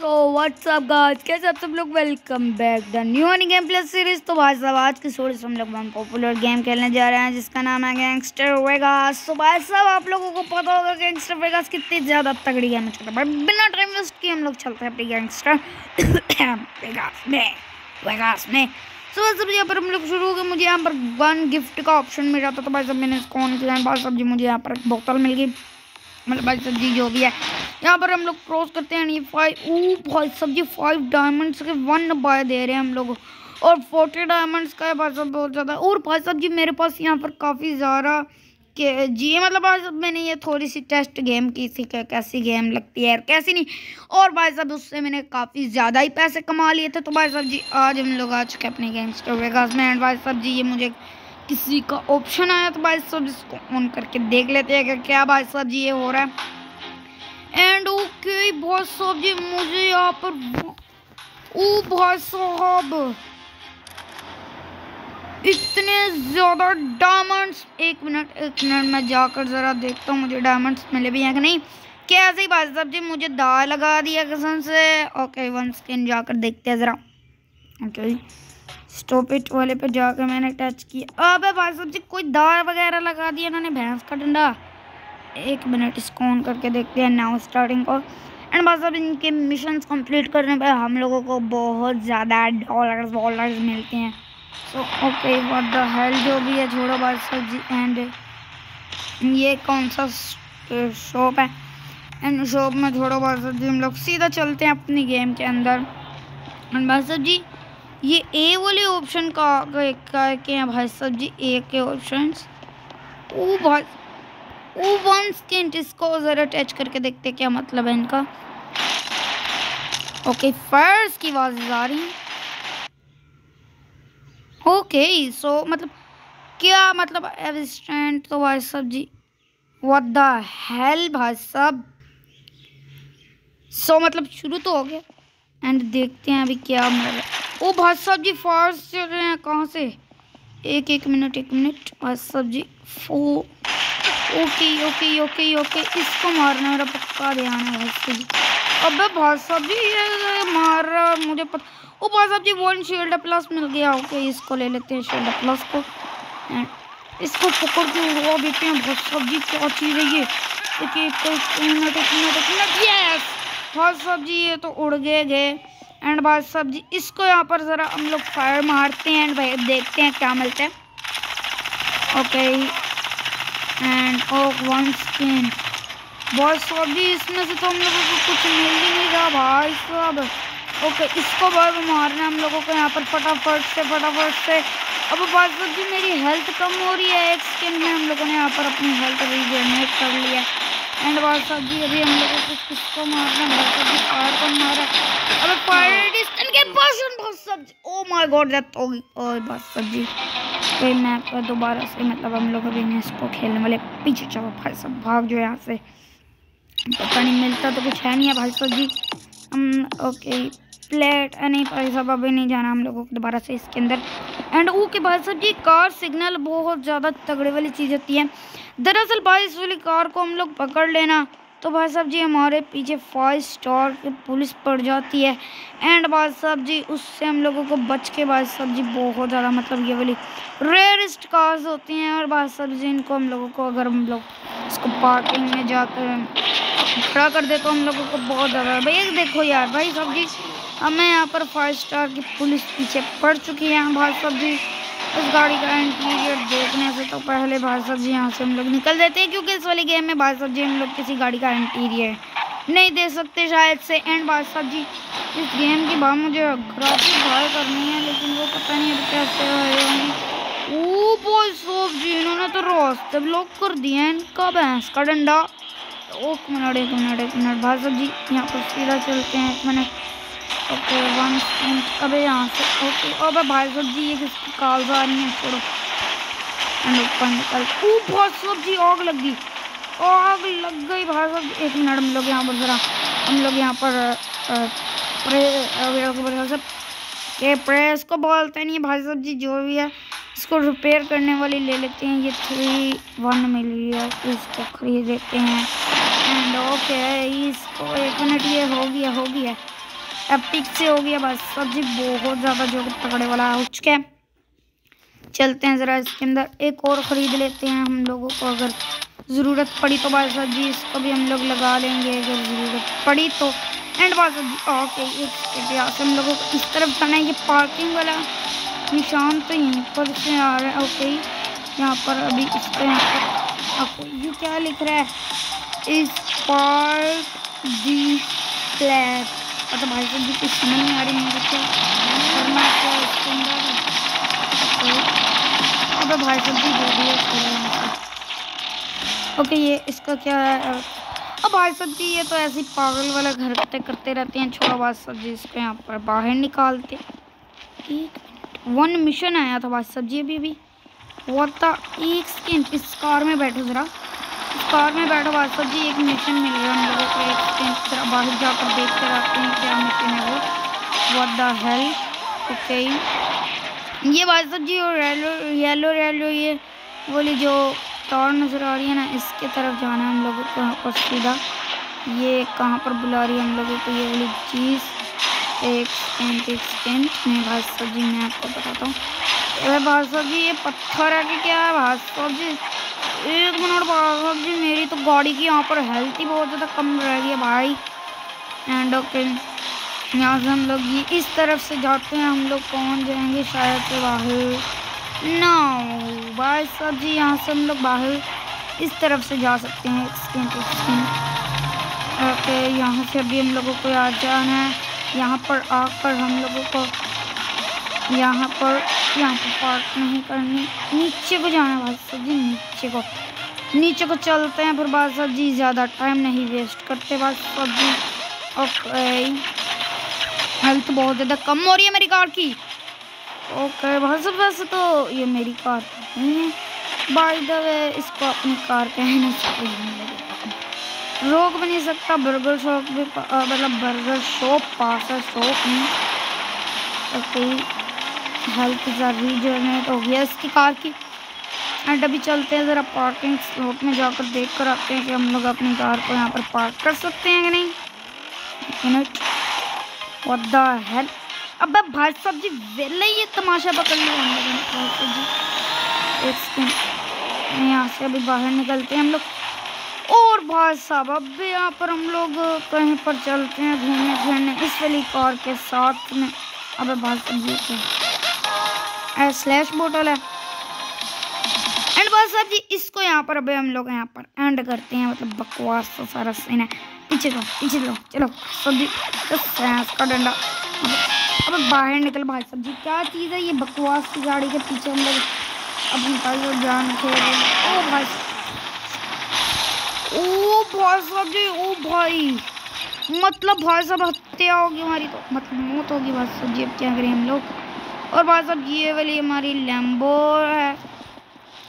तो WhatsApp guys कैसे आप सब लोग? वेलकम बैक द न्यू अनी गेम प्लस सीरीज़ तो भाई साहब, आज की स्टोरी से हम लोग बहुत पॉपुलर गेम खेलने जा रहे हैं, जिसका नाम है गैंगस्टर वेगास तो भाई साहब, आप लोगों को पता होगा गैंगस्टर वेगास कितनी ज़्यादा तगड़ी गेम है। बिना टाइम वेस्ट किए हम लोग चलते हैं अपनी गैंगस्टर वेगास में वेगास में. सो भाई साहब, यहाँ पर हम लोग शुरू हो गए। मुझे यहाँ पर वन गिफ्ट का ऑप्शन मिल रहा था तो भाई साहब मैंने ऑन किया। भाई साहब जी, मुझे यहाँ पर एक बोतल मिल गई। मतलब भाई सब्ज़ी जो भी है यहाँ पर हम लोग क्रॉस करते हैं ये फाइव ओ भाई सब्ज़ी फाइव डायमंड्स के वन बाय दे रहे हैं हम लोग। और फोर्टी डायमंड्स का है भाई साहब, बहुत ज़्यादा। और भाई साहब जी, मेरे पास यहाँ पर काफ़ी ज़्यादा के, जी मतलब भाई साहब, मैंने ये थोड़ी सी टेस्ट गेम की थी कि कैसी गेम लगती है और कैसी नहीं। और भाई साहब, उससे मैंने काफ़ी ज़्यादा ही पैसे कमा लिए थे। तो भाई साहब जी, आज हम लोग आ चुके अपने गैंगस्टर वेगास में एंड भाई साहब जी, ये मुझे किसी का ऑप्शन आया तो भाई साहब इसको ऑन करके देख लेते हैं कि क्या भाई साहब जी, ये हो रहा है। एंड ओके भाई साहब जी, मुझे यहाँ पर ओ भाई साहब, इतने ज़्यादा डायमंड्स एक मिनट एक मिनट मैं जाकर ज़रा देखता हूँ, मुझे डायमंड्स मिले भी हैं कि नहीं। कैसे ही भाई साहब जी, मुझे दाल लगा दिया कसम से? ओके वन स्किन जाकर देखते हैं ज़रा। ओके स्टॉप इट वाले पे जाकर मैंने टच किया। अब भाई साहब जी, कोई दाल वगैरह लगा दिया इन्होंने भैंस का डंडा। एक मिनट इसको ऑन करके देखते हैं नाउ स्टार्टिंग को। एंड भाई साहब इनके मिशन कंप्लीट करने पर हम लोगों को बहुत ज़्यादा डॉलर्स वॉलर्स मिलते हैं। So okay what the hell जो भी है, छोड़ो जी एंड ये कौन सा शॉप है? एंड शॉप में छोड़ो साहब जी, हम लोग सीधा चलते हैं अपनी गेम के अंदर। एंड भाई जी, ये ए वाले ऑप्शन का का, के हैं भाई साहब जी ए के ऑप्शन ओ भाई ओ वन स्किन इसको ज़रा टच करके देखते क्या मतलब है इनका। ओके फ़र्स्ट की आवाज़ आ रही ओके सो मतलब क्या मतलब एविस्टेंट तो भाई साहब जी व्हाट द हेल भाई साहब। सो मतलब शुरू तो हो गया एंड देखते हैं अभी क्या मतलब ओ भाई साहब जी फास्ट चल रहे हैं कहाँ से? एक एक मिनट एक मिनट, भाई साहब जी फो ओके ओके ओके ओके, इसको मारना मेरा पक्का ध्यान है भाई अबे भाई साहब जी, ये मार रहा मुझे पता, ओ भाई साहब जी वन शील्ड प्लस मिल गया। ओके, इसको ले लेते हैं शील्ड प्लस को। इसको पकड़ के उड़वा देते हैं। भाई साहब जी, क्या चीज़ है ये? एक मिनट यस जी, ये तो उड़ गए गए। एंड भाई साहब जी, इसको यहाँ पर ज़रा हम लोग फायर मारते हैं। एंड भाई, देखते हैं क्या मिलता है। Okay and oh one skin साहब जी इसमें से तो हम लोगों को कुछ मिल ही नहीं रहा भाई साहब। ओके इसको भाई मारना हम लोगों को यहाँ पर फटाफट से फटाफट से। अब साहब जी मेरी हेल्थ कम हो रही है। एक स्किन में हम लोगों ने यहाँ पर अपनी हेल्थ रीजनरेट कर लिया एंड साहब जी अभी हम लोगों को किसको मारना जी फायर को मारा अबे फायर डिस्टेंस के पोर्शन भाई साहब जी। ओ माय गॉड डेथ हो गई। भाई जी। फिर मैप दोबारा से मतलब हम लोग अभी इसको खेलने वाले पीछे चलो भाई साहब, भाग जो यहाँ से। पता नहीं, मिलता तो कुछ है नहीं है भाई साहब जी। हम ओके प्लेट नहीं, भाई साहब, अभी नहीं जाना हम लोगों को दोबारा से इसके अंदर। एंड ओके भाई साहब जी कार सिग्नल बहुत ज़्यादा तगड़े वाली चीज़ होती है। दरअसल भाई इस वाली कार को हम लोग पकड़ लेना। तो भाई साहब जी, हमारे पीछे फाइव स्टार की पुलिस पड़ जाती है। एंड भाई साहब जी, उससे हम लोगों को बच के भाई साहब जी, बहुत ज़्यादा मतलब ये वाली रेयरिस्ट कार्स होती हैं। और भाई साहब जी, इनको हम लोगों को अगर हम लोग इसको पार्किंग में जाकर खड़ा कर दे तो हम लोगों को बहुत ज़्यादा भैया देखो यार भाई साहब जी, हमें यहाँ पर फाइव स्टार की पुलिस पीछे पड़ चुकी है। भाई साहब जी इस गाड़ी का इंटीरियर देखने से तो पहले भाई साहब जी यहाँ से हम लोग निकल देते हैं, क्योंकि इस वाली गेम में भाई साहब जी हम लोग किसी गाड़ी का इंटीरियर नहीं दे सकते, शायद से। एंड भाई साहब जी, इस गेम की बात मुझे ग्राफिक बाय करनी है, लेकिन वो पता नहीं अभी कैसे होगी। भाई जी, इन्होंने तो रास्ते ब्लॉक कर दिए इनका भैंस का डंडा। एक मिनट एक मिनट एक मिनट, भाई साहब जी, यहाँ पर सीधा चलते हैं, एक मिनट। ओके वन अबे यहाँ से ओके अबे भाई साहब जी, ये किसकी काल आ रही है? छोड़ो। एंड ऊपर निकल। बहुत सब जी, आग लग गई। आग लग गई भाई साहब। एक मिनट, हम लोग यहाँ पर ज़रा, हम लोग यहाँ पर प्रे के प्रेस को बोलते नहीं भाई साहब जी, जो भी है, इसको रिपेयर करने वाली ले लेते हैं। ये थ्री वन मिली है इसको खरीद लेते हैं। एंड ओके इसको एक मिनट ये हो गया हो गया। एपिक से हो गया बस। सब्ज़ी बहुत ज़्यादा जो तगड़े वाला हो चुका है। चलते हैं ज़रा इसके अंदर। एक और ख़रीद लेते हैं हम लोगों को अगर ज़रूरत पड़ी तो बस सब्ज़ी इसको भी हम लोग लगा लेंगे अगर ज़रूरत पड़ी तो। एंड बस सब्ज़ी ओके एक यहाँ से हम लोगों को इस तरफ़ जाना है। ये पार्किंग वाला निशान तो यहीं पर से आ रहा है ओके यहाँ पर अभी इस पर ओके ये क्या लिख रहा है? इस पार्क दी फ्लैट तो भाई साहब जी कुछ समझ नहीं आ रही मुझे क्या करना क्या इसके अंदर? अबे भाई साहब जी दे दिए ओके, ये इसका क्या है? अब भाई साहब जी, ये तो ऐसे पागल वाला घर करते करते रहते हैं छोड़ा साहब जी इसको यहाँ पर बाहर निकालते। एक मिनट वन मिशन आया था साहब जी अभी अभी था एक सेकेंड इस कार में बैठो ज़रा। कार में बैठो सब जी एक मिशन मिल रहा है हम लोगों को एक बाहर जाकर देख कर आते हैं क्या मिशन है वो। व्हाट द हेल ओके ये सब जी और येलो येलो येलो ये बोली जो कार नज़र आ रही है ना, इसके तरफ़ जाना है हम लोगों को यहाँ पर सीधा। ये कहाँ पर बुला रही है हम लोगों को ये वाली चीज़? एक सेकेंड एक सेकेंड भाई साहब जी मैं आपको बताता हूँ। भाई साहब जी ये पत्थर है कि क्या? है साहब जी एक मिनट बाद जी मेरी तो गाड़ी की यहाँ पर हेल्थ ही बहुत ज़्यादा कम रह गई है भाई। एंड ओके यहाँ से हम लोग ये इस तरफ़ से जाते हैं, हम लोग पहुँच जाएँगे शायद से बाहर। ना भाई साहब जी, यहाँ से हम लोग बाहर इस तरफ़ से जा सकते हैं ओके यहाँ से अभी हम लोगों को आ जाना है। यहाँ पर आकर हम लोगों को यहाँ पर यहाँ पर पार्क नहीं करनी। नीचे को जाना है साहब जी, नीचे को। नीचे को चलते हैं फिर साहब जी, ज़्यादा टाइम नहीं वेस्ट करते साहब जी। ओके हेल्थ बहुत ज़्यादा कम हो रही है मेरी कार की। ओके साहब, वैसे तो ये मेरी कार नहीं है। बाई द वे इसको अपनी कार कहने से रोक भी नहीं सकता बर्गर शॉप भी मतलब बर्गर शॉप पास है शॉप में ओके हेल्थ रीजनरेट हो गया इसकी कार की। एंड अभी चलते हैं, ज़रा पार्किंग स्लॉट में जाकर देख कर आते हैं कि हम लोग अपनी कार को यहाँ पर पार्क कर सकते हैं कि नहीं। हेल अब भाई साहब जी, वेले ये तमाशा पकड़ लिया हम लोगों ने सेकेंड यहाँ से अभी बाहर निकलते हैं हम लोग। और भाई साहब, अब भी यहाँ पर हम लोग कहीं पर चलते हैं घूमने फिरने इस वाली कार के साथ में। अब भाई साहब जी स्लैश बोटल है। एंड बस अब जी, इसको यहाँ पर अभी हम लोग यहाँ पर एंड करते हैं मतलब बकवास तो सारा सीन है। पीछे दो पीछे दो चलो, सब्ज़ी तो का डंडा। अब बाहर निकल भाई सब्ज़ी क्या चीज़ है ये बकवास की गाड़ी के पीछे हम लोग? अब निकल जान खेल ओ भाई ओ भाई साहब जी, ओ भाई। मतलब भाई साहब हत्या होगी हमारी तो। मतलब मौत होगी भाई साहब जी, अब क्या करें हम लोग? और बात साहब ये वाली हमारी लैम्बो है,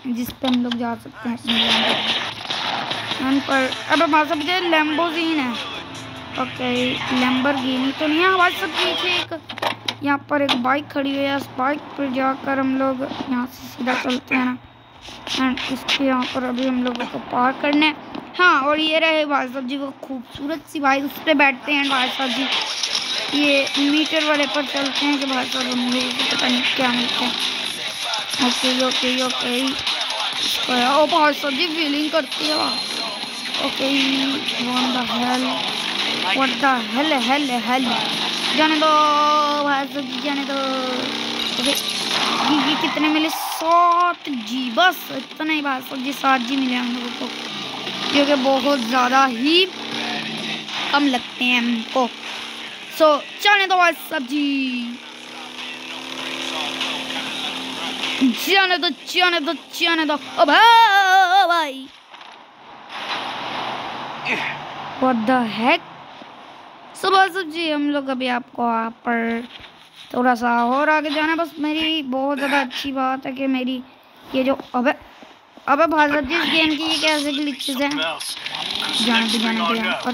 जिस पे हम लोग जा सकते हैं। पर, अब हमारे साहब जो लैम्बोजीन है। ओके लैम्बर गिनी तो नहीं है, हमारे साथ पीछे एक, यहाँ पर एक बाइक खड़ी हुई है। उस बाइक पर जाकर हम लोग यहाँ से सीधा चलते हैं ना। एंड इसके यहाँ पर अभी हम लोगों को पार करने हाँ। और ये रहे भाई साहब जी वो खूबसूरत सी बाइक उस पर बैठते हैं भाई साहब जी। ये मीटर वाले पर चलते हैं कि भाई साहब हम पता नहीं क्या मिलता है। Okay okay okay. ओ भाई साहब फीलिंग करती है वहाँ okay one the hell what the hell hell hell जाने दो भाई साहब जाने दो। ओके, ये कितने मिले? सात जी, बस इतना ही भाई साहब जी, सात जी मिले हम लोगों को। क्योंकि बहुत ज़्यादा ही कम लगते हैं हमको। सो जाने दो आज सब्ज़ी जाने दो जाने दो जाने दो ओ भाई What the heck? सुबह सब्ज़ी हम लोग अभी आपको यहाँ पर थोड़ा सा और आगे जाना बस मेरी बहुत ज़्यादा अच्छी बात है कि मेरी ये जो, अबे अबे साहब जिस गेम की ये कैसे ग्लिचेस हैं? जाने दो जाने दो यहाँ पर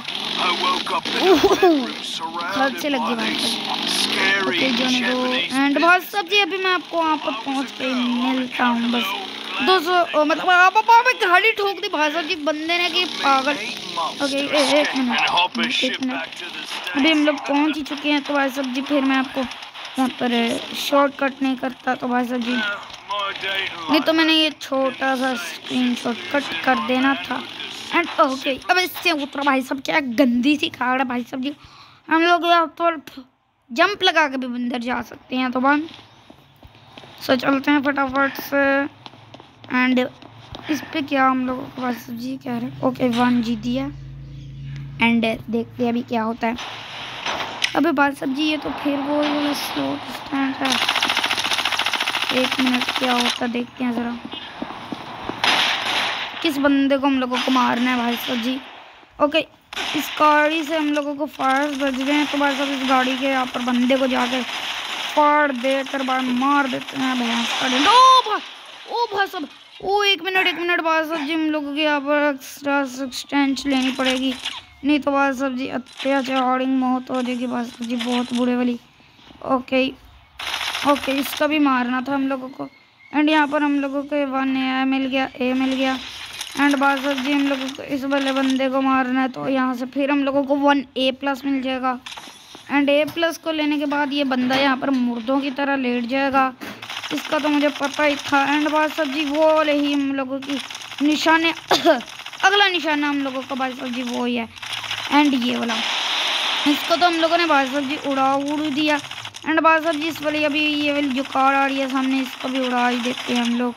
खर्च से लग गई बात जाने दो एंड बहुत सब जी अभी मैं आपको वहाँ पर पहुँच के मिलता हूँ बस। दो सौ मतलब आप आप गाड़ी ठोक दी भाई साहब जी बंदे ने कि पागल। ओके एक मिनट एक मिनट अभी हम लोग पहुँच ही चुके हैं तो भाई साहब जी फिर मैं आपको यहाँ पर शॉर्टकट नहीं करता तो भाई साहब जी। नहीं तो मैंने ये छोटा सा स्क्रीन शॉट कट कर देना था। एंड ओके अब इससे उतरा भाई साहब, क्या गंदी सी खाड़ है भाई साहब जी। हम लोग यहाँ पर जंप लगा के भी अंदर जा सकते हैं तो बन सो चलते हैं फटाफट से। एंड इस पे क्या हम लोगों को बस जी कह रहे ओके वन जी दिया। एंड देखते हैं अभी क्या होता है। अबे बात सब्ज़ी ये तो फिर वो स्लो स्टैंड है। एक मिनट क्या होता देखते हैं ज़रा। किस बंदे को हम लोगों को मारना है भाई साहब? जी। ओके इस गाड़ी से हम लोगों को फायर बज रहे हैं तो भाई साहब इस गाड़ी के यहाँ पर बंदे को जाके फाड़ दे कर बार मार देते हैं भैंस का ओ भाई भाई साहब, ओ एक मिनट एक मिनट बाद साहब जी, हम लोगों को यहाँ पर एक्स्ट्रा सब्सटेंस लेनी पड़ेगी। नहीं तो बाद साहब जी अत्याचारिंग मौत हो जाएगी बाद साहब जी, बहुत बुरे वाली। ओके ओके इसका भी मारना था हम लोगों को। एंड यहाँ पर हम लोगों को वन ए मिल गया ए मिल गया। एंड बाद जी हम लोगों को इस वाले बंदे को मारना है तो यहाँ से फिर हम लोगों को वन ए प्लस मिल जाएगा। एंड ए प्लस को लेने के बाद ये बंदा यहाँ पर मुर्दों की तरह लेट जाएगा। इसका तो मुझे पता ही था। एंड बाद साहब जी वो वाले ही हम लोगों की निशाने, अगला निशाना हम लोगों का भाई साहब जी वो ही है। एंड ये वाला। इसको तो हम लोगों ने भाई साहब जी उड़ा उड़ दिया। एंड भाई साहब जी इस वाली अभी ये वाली जो कार आ रही है सामने, इसको भी उड़ा ही देते हैं हम लोग।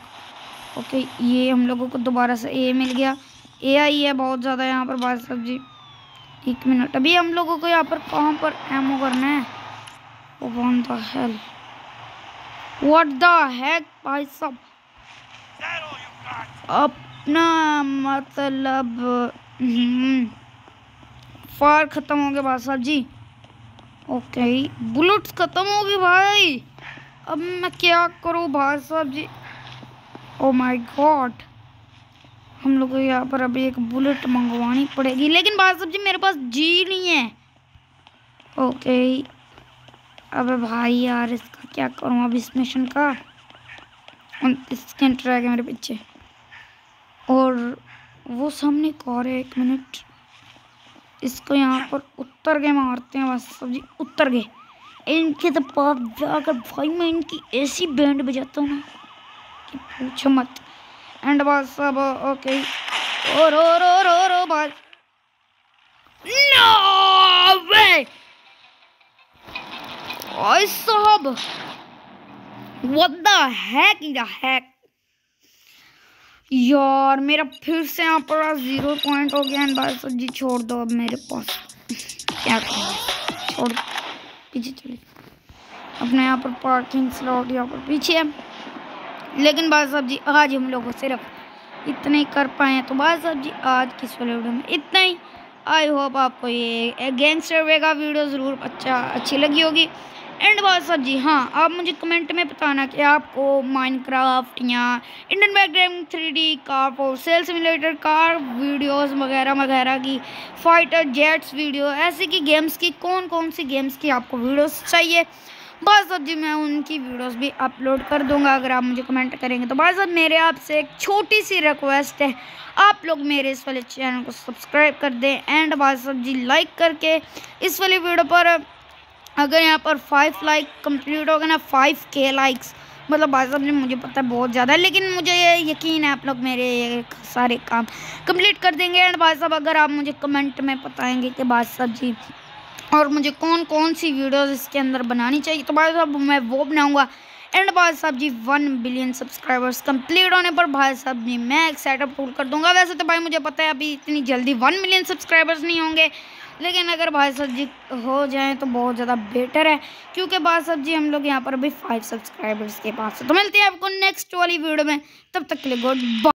ओके, ये हम लोगों को दोबारा से ए मिल गया। ए आई है बहुत ज़्यादा यहाँ पर भाई साहब जी एक मिनट, अभी हम लोगों को यहाँ पर कहाँ पर एमओ करना है? वो one the hell what the hack भाई साहब? अपना मतलब फायर ख़त्म हो गया भाई साहब जी ओके बुलेट्स ख़त्म हो गए भाई। अब मैं क्या करूँ भाई साहब जी ओ माय गॉड हम लोग को यहाँ पर अभी एक बुलेट मंगवानी पड़ेगी। लेकिन भाई साहब जी, मेरे पास जी नहीं है। ओके अबे भाई यार, इसका क्या करूँ? अब इस मिशन का? उनतीस ट्रैक है मेरे पीछे। और वो सामने कार है, एक मिनट इसको यहाँ पर उतर के मारते हैं बस सब्ज़ी उत्तर गए। इनके तो पाप जाकर भाई मैं इनकी ऐसी बैंड बजाता हूँ ना। पूछो मत एंड बस सब, ओके। और और और और बस नो, वे। ओए साहब what the hack the hack यार, मेरा फिर से यहाँ पर ज़ीरो पॉइंट हो गया एंड बस जी छोड़ दो अब मेरे पास। क्या करूँ? छोड़ पीछे चलिए अपने यहाँ पर पार्किंग स्लॉट यहाँ पर पीछे है। लेकिन बात साहब जी आज हम लोग सिर्फ़ इतना ही कर पाए तो बात साहब जी आज वाले वीडियो में? इतना ही। आई होप आपको ये गैंगस्टर वे का वीडियो ज़रूर अच्छा अच्छी लगी होगी। एंड बात साहब जी हाँ आप मुझे कमेंट में बताना कि आपको माइनक्राफ्ट या Indian background three D car for sales related car videos वगैरह वगैरह की फाइटर जेट्स वीडियो ऐसे की गेम्स की कौन कौन सी गेम्स की आपको वीडियोस चाहिए? बस साहब जी मैं उनकी वीडियोस भी अपलोड कर दूँगा, अगर आप मुझे कमेंट करेंगे तो। बस साहब मेरे आपसे एक छोटी सी रिक्वेस्ट है। आप लोग मेरे इस वाले चैनल को सब्सक्राइब कर दें एंड बस साहब जी लाइक करके इस वाली वीडियो पर, अगर यहाँ पर फाइव लाइक कंप्लीट हो गए ना फाइव के लाइक्स मतलब बात साहब जी मुझे पता है बहुत ज़्यादा लेकिन मुझे ये यकीन है आप लोग मेरे सारे काम कंप्लीट कर देंगे एंड साहब अगर आप मुझे कमेंट में बताएँगे कि साहब जी और मुझे कौन कौन सी वीडियोस इसके अंदर बनानी चाहिए? तो भाई साहब, मैं वो बनाऊँगा। एंड भाई साहब जी वन बिलियन सब्सक्राइबर्स कंप्लीट होने पर भाई साहब जी, मैं एक सेटअप टूल कर दूँगा। वैसे तो भाई, मुझे पता है अभी इतनी जल्दी वन मिलियन सब्सक्राइबर्स नहीं होंगे। लेकिन अगर भाई साहब जी हो जाए तो बहुत ज़्यादा बेटर है। क्योंकि भाई साहब जी, हम लोग यहाँ पर अभी फाइव सब्सक्राइबर्स के पास तो मिलते हैं आपको नेक्स्ट वाली वीडियो में। तब तक के लिए गुड